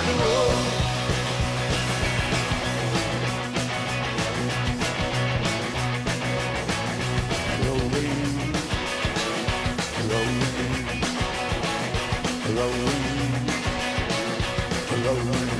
rock and roll. Rolling, rolling, rolling.